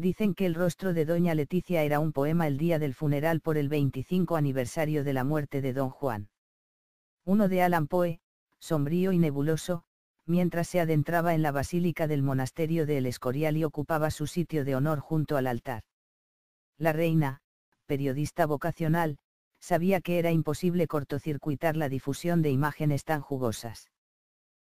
Dicen que el rostro de doña Leticia era un poema el día del funeral por el 25 aniversario de la muerte de don Juan. Uno de Alan Poe, sombrío y nebuloso, mientras se adentraba en la basílica del monasterio de El Escorial y ocupaba su sitio de honor junto al altar. La reina, periodista vocacional, sabía que era imposible cortocircuitar la difusión de imágenes tan jugosas.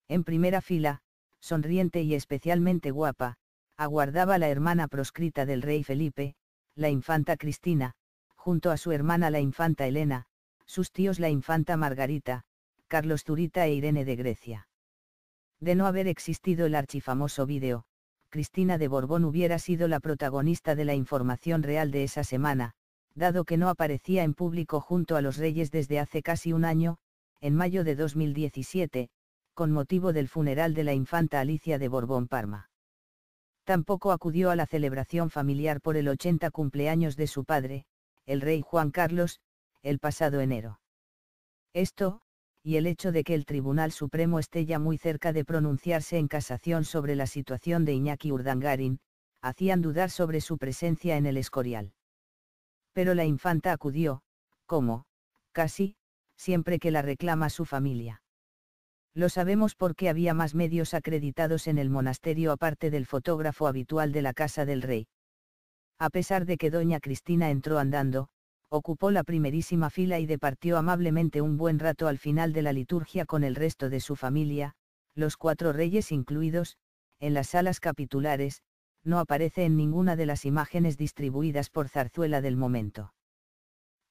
En primera fila, sonriente y especialmente guapa, aguardaba la hermana proscrita del rey Felipe, la infanta Cristina, junto a su hermana la infanta Elena, sus tíos la infanta Margarita, Carlos Zurita e Irene de Grecia. De no haber existido el archifamoso vídeo, Cristina de Borbón hubiera sido la protagonista de la información real de esa semana, dado que no aparecía en público junto a los reyes desde hace casi un año, en mayo de 2017, con motivo del funeral de la infanta Alicia de Borbón Parma. Tampoco acudió a la celebración familiar por el 80 cumpleaños de su padre, el rey Juan Carlos, el pasado enero. Esto, y el hecho de que el Tribunal Supremo esté ya muy cerca de pronunciarse en casación sobre la situación de Iñaki Urdangarin, hacían dudar sobre su presencia en el Escorial. Pero la infanta acudió, como, casi, siempre que la reclama su familia. Lo sabemos porque había más medios acreditados en el monasterio aparte del fotógrafo habitual de la casa del rey. A pesar de que doña Cristina entró andando, ocupó la primerísima fila y departió amablemente un buen rato al final de la liturgia con el resto de su familia, los cuatro reyes incluidos, en las salas capitulares, no aparece en ninguna de las imágenes distribuidas por Zarzuela del momento.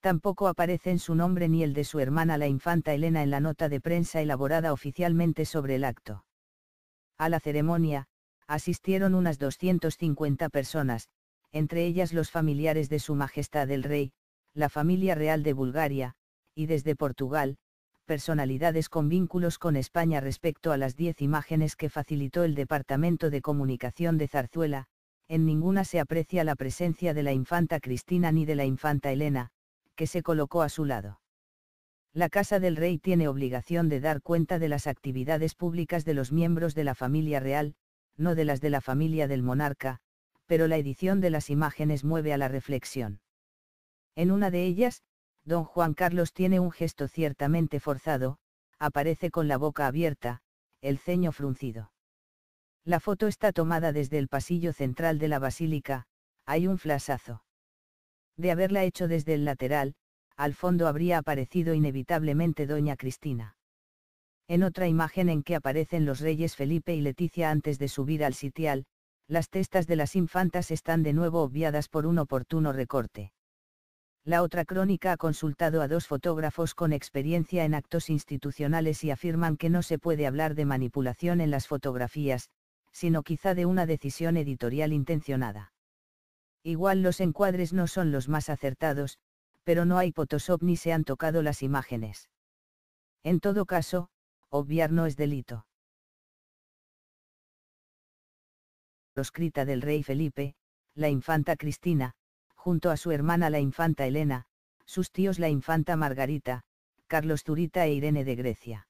Tampoco aparece en su nombre ni el de su hermana la infanta Elena en la nota de prensa elaborada oficialmente sobre el acto. A la ceremonia, asistieron unas 250 personas, entre ellas los familiares de Su Majestad el Rey, la familia real de Bulgaria, y desde Portugal, personalidades con vínculos con España respecto a las diez imágenes que facilitó el Departamento de Comunicación de Zarzuela, en ninguna se aprecia la presencia de la infanta Cristina ni de la infanta Elena, que se colocó a su lado. La Casa del Rey tiene obligación de dar cuenta de las actividades públicas de los miembros de la familia real, no de las de la familia del monarca, pero la edición de las imágenes mueve a la reflexión. En una de ellas, don Juan Carlos tiene un gesto ciertamente forzado, aparece con la boca abierta, el ceño fruncido. La foto está tomada desde el pasillo central de la basílica, hay un flasazo. De haberla hecho desde el lateral, al fondo habría aparecido inevitablemente doña Cristina. En otra imagen en que aparecen los reyes Felipe y Leticia antes de subir al sitial, las testas de las infantas están de nuevo obviadas por un oportuno recorte. La otra crónica ha consultado a dos fotógrafos con experiencia en actos institucionales y afirman que no se puede hablar de manipulación en las fotografías, sino quizá de una decisión editorial intencionada. Igual los encuadres no son los más acertados, pero no hay Photoshop ni se han tocado las imágenes. En todo caso, obviar no es delito. Proscrita del rey Felipe, la infanta Cristina, junto a su hermana la infanta Elena, sus tíos la infanta Margarita, Carlos Zurita e Irene de Grecia.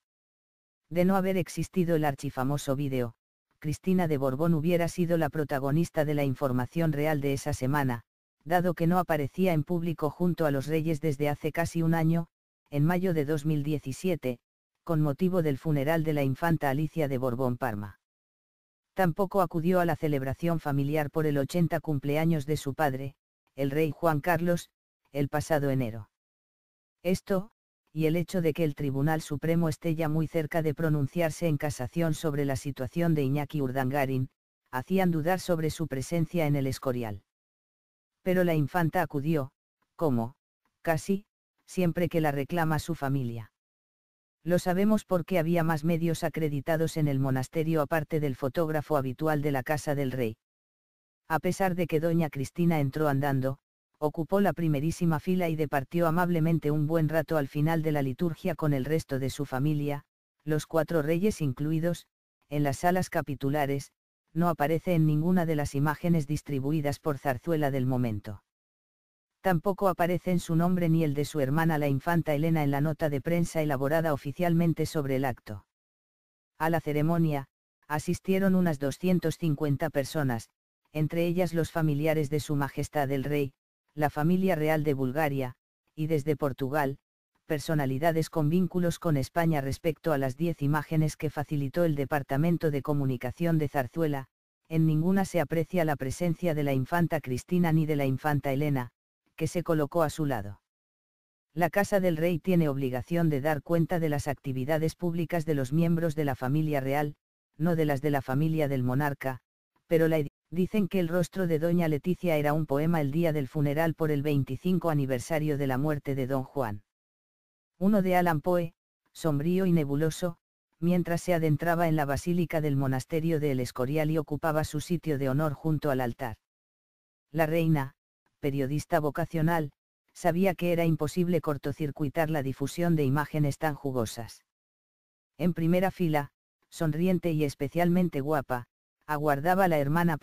De no haber existido el archifamoso vídeo, Cristina de Borbón hubiera sido la protagonista de la información real de esa semana, dado que no aparecía en público junto a los reyes desde hace casi un año, en mayo de 2017, con motivo del funeral de la infanta Alicia de Borbón Parma. Tampoco acudió a la celebración familiar por el 80 cumpleaños de su padre, el rey Juan Carlos, el pasado enero. Esto, y el hecho de que el Tribunal Supremo esté ya muy cerca de pronunciarse en casación sobre la situación de Iñaki Urdangarin, hacían dudar sobre su presencia en el Escorial. Pero la infanta acudió, como, casi, siempre que la reclama su familia. Lo sabemos porque había más medios acreditados en el monasterio aparte del fotógrafo habitual de la Casa del Rey. A pesar de que doña Cristina entró andando, ocupó la primerísima fila y departió amablemente un buen rato al final de la liturgia con el resto de su familia, los cuatro reyes incluidos, en las salas capitulares, no aparece en ninguna de las imágenes distribuidas por Zarzuela del momento. Tampoco aparece en su nombre ni el de su hermana la infanta Elena en la nota de prensa elaborada oficialmente sobre el acto. A la ceremonia, asistieron unas 250 personas, entre ellas los familiares de Su Majestad el Rey, la familia real de Bulgaria, y desde Portugal, personalidades con vínculos con España respecto a las diez imágenes que facilitó el Departamento de Comunicación de Zarzuela, en ninguna se aprecia la presencia de la infanta Cristina ni de la infanta Elena, que se colocó a su lado. La Casa del Rey tiene obligación de dar cuenta de las actividades públicas de los miembros de la familia real, no de las de la familia del monarca, pero la dicen que el rostro de doña Leticia era un poema el día del funeral por el 25 aniversario de la muerte de don Juan. Uno de Alan Poe, sombrío y nebuloso, mientras se adentraba en la basílica del monasterio de El Escorial y ocupaba su sitio de honor junto al altar. La reina, periodista vocacional, sabía que era imposible cortocircuitar la difusión de imágenes tan jugosas. En primera fila, sonriente y especialmente guapa, aguardaba la hermana